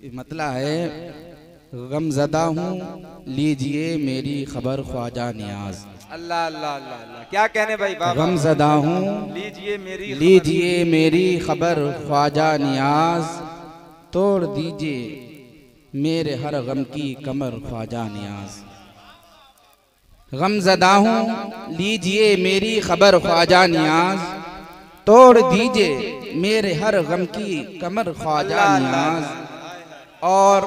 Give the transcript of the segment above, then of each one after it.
मतला है गमजदा हूँ लीजिए मेरी खबर ख्वाजा नियाज। अल्लाह अल्लाह अल्लाह अल्लाह। क्या कहने भाई बाबा गमजदा हूँ लीजिए मेरी लीजिए मेरी खबर ख्वाजा नियाज। तोड़ दीजिए मेरे हर गम की कमर ख्वाजा नियाज। गमजदा हूँ लीजिए मेरी खबर ख्वाजा नियाज। तोड़ दीजिए मेरे हर गम की कमर ख्वाजा नियाज। और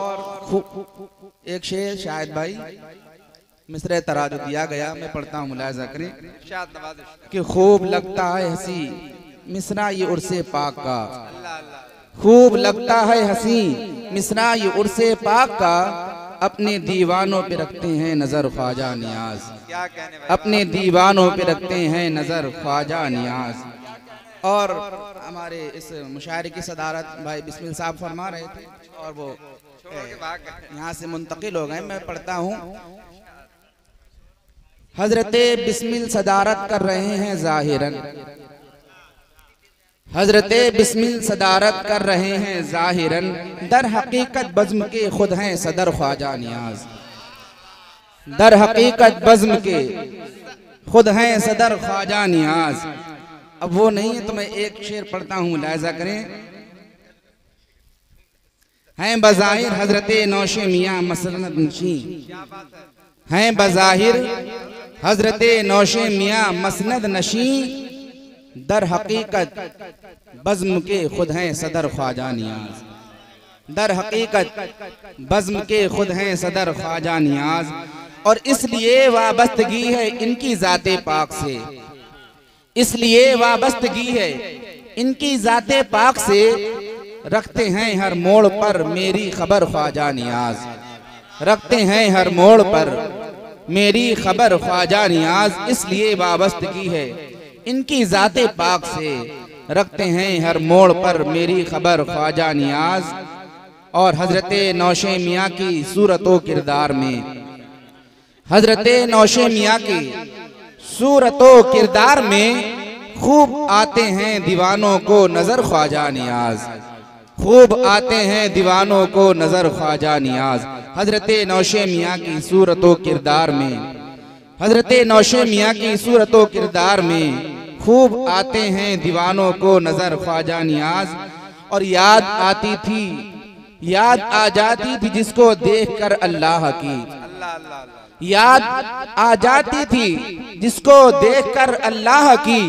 एक शेर शायद भाई मिसरे तराजू दिया गया। मैं पढ़ता हूँ, मुलायजा करें। कि खूब लगता है हँसी मिसरा ये उर्से पाक का। खूब लगता है हँसी मिसरा ये उर्से पाक का। अपने दीवानों पे रखते हैं नज़र ख्वाजा नियाज। अपने दीवानों पे रखते हैं नज़र ख्वाजा नियाज। और हमारे इस मुशायरे की सदारत भाई बिस्मिल साहब फरमा रहे थे और वो यहाँ से मुंतकिल हो गए। मैं पढ़ता हूँ। हज़रत बिस्मिल सदारत कर रहे हैं जाहिरन। हज़रत बिस्मिल सदारत कर रहे हैं जाहिरन। दर हकीकत बज्म के खुद हैं सदर ख्वाजा नियाज। दर हकीकत बज्म के खुद हैं सदर ख्वाजा नियाज। अब वो नहीं है तो मैं एक शेर पढ़ता हूँ लाजा करें। हैं बज़ाहिर हज़रत नौशे मियाँ मसरत नशी। हैं बज़ाहिर हज़रत नौशे मियाँ मसनद नशी। दर हकीकत बज्म के खुद हैं सदर ख्वाजा नियाज दर हकीकत बज्म के खुद हैं सदर ख्वाजा नियाज और इसलिए वाबस्तगी है इनकी जाते पाक से। इसलिए वाबस्तगी है। इनकी जाते पाक से रखते हैं हर मोड़ पर मेरी खबर ख्वाजा नियाज। रखते हैं हर मोड़ पर मेरी खबर ख्वाजा नियाज, इसलिए वाबस्तगी है। इनकी जाते पाक से रखते हैं हर मोड़ पर मेरी खबर ख्वाजा नियाज और हज़रत नौशे मियाँ की सूरत किरदार में। हज़रत नौशे मियाँ की सूरत किरदार में खूब आते हैं दीवानों को नज़र ख्वाजा नियाज। खूब आते हैं दीवानों को नज़र ख्वाजा नियाज। हज़रत नौशे मियाँ की सूरत किरदार में, हज़रत नौशे मियाँ की सूरत किरदार में खूब आते हैं दीवानों को नज़र ख्वाजा नियाज। और याद आती थी, याद आ जाती थी जिसको देखकर अल्लाह की। अल्लाह अल्लाह याद आ जाती थी जिसको देखकर अल्लाह की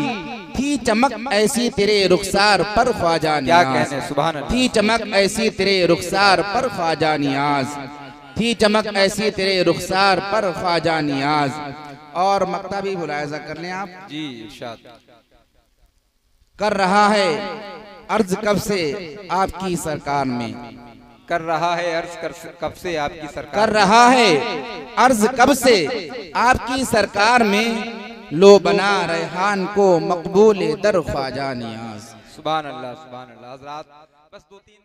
थी चमक ऐसी तेरे रुखसार पर ख्वाजा क्या कहने थी चमक ऐसी तेरे रुखसार पर ख्वाजा नियाज। थी चमक ऐसी तेरे रुखसार पर ख्वाजा नियाज। और मक्ता भी मुलायजा कर लें आप। जी इरशाद कर रहा है अर्ज़ कब से आपकी सरकार में? कर रहा है अर्ज़ कर कब से आपकी सरकार कर रहा है। अर्ज़ कब से आपकी सरकार में लो बना रेहान को मकबूल दर ख्वाजा नियाज। सुबह अल्लाह सुबह अल्लाह। बस दो तीन